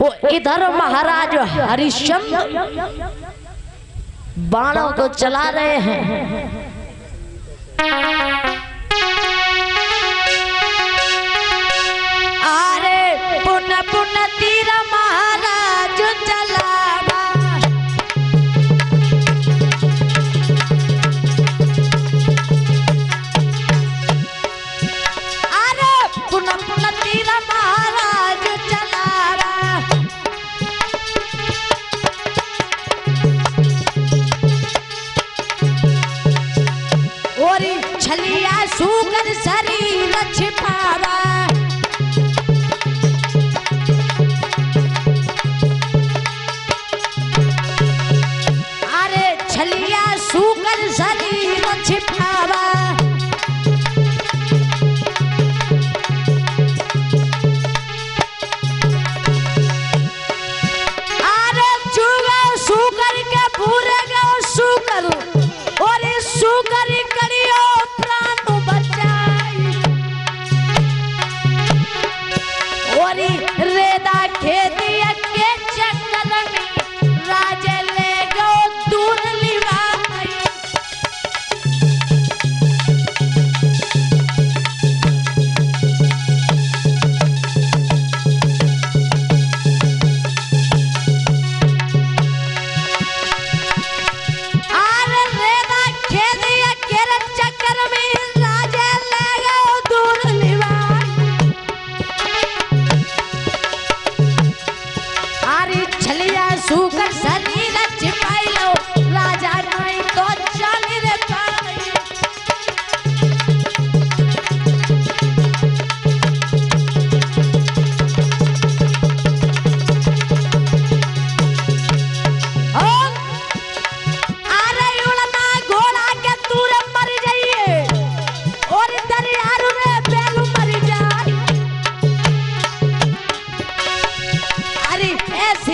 वो इधर महाराज हरिश्चंद्र बाणों को चला रहे हैं। भलिया सुगर शरीर छिपावा अरे छलिया सुगर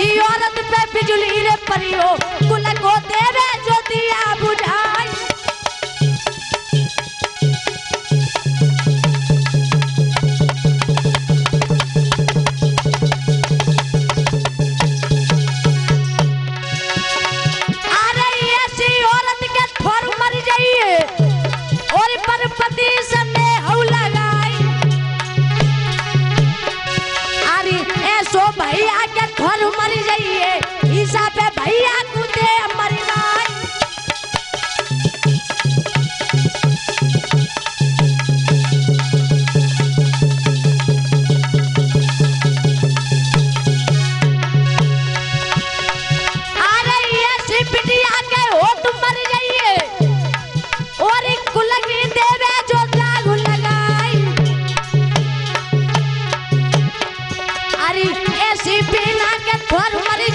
ही औरत पे बिजली रे परियो कुल को देवे मारी। ऐसी पीना के थोर मरी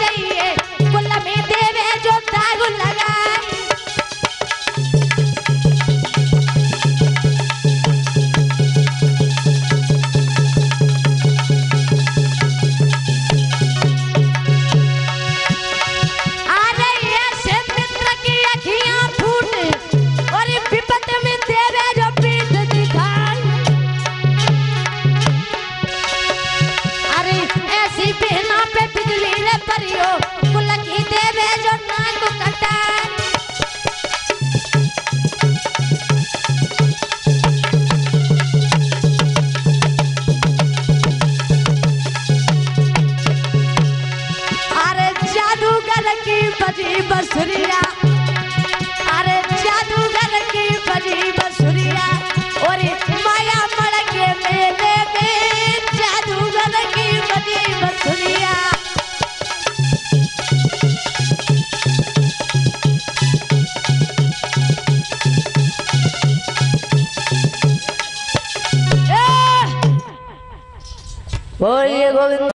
बसुरिया। अरे जादूगर की बड़ी बसुरिया। और माया मड़ के मेले में जादूगर की बड़ी बसुरिया। और ये गोविंद।